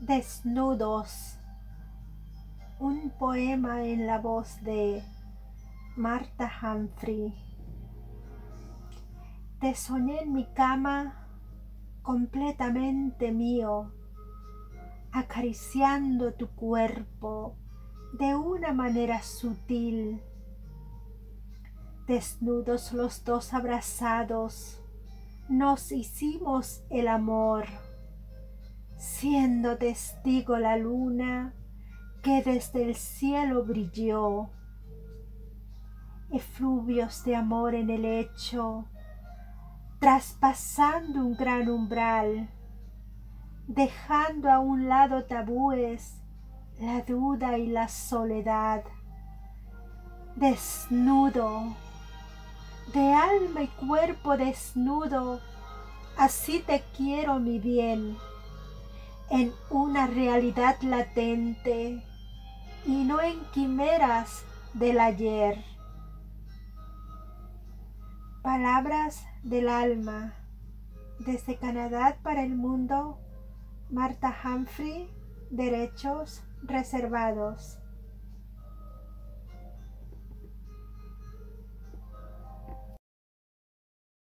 Desnudos. Un poema en la voz de Marta Humphrey. Te soñé en mi cama completamente mío, acariciando tu cuerpo de una manera sutil. Desnudos los dos abrazados, nos hicimos el amor siendo testigo la luna que desde el cielo brilló. Efluvios de amor en el lecho, traspasando un gran umbral, dejando a un lado tabúes, la duda y la soledad. Desnudo, de alma y cuerpo desnudo, así te quiero mi bien en una realidad latente y no en quimeras del ayer. Palabras del alma. Desde Canadá para el mundo, Marta Humphrey, Derechos Reservados.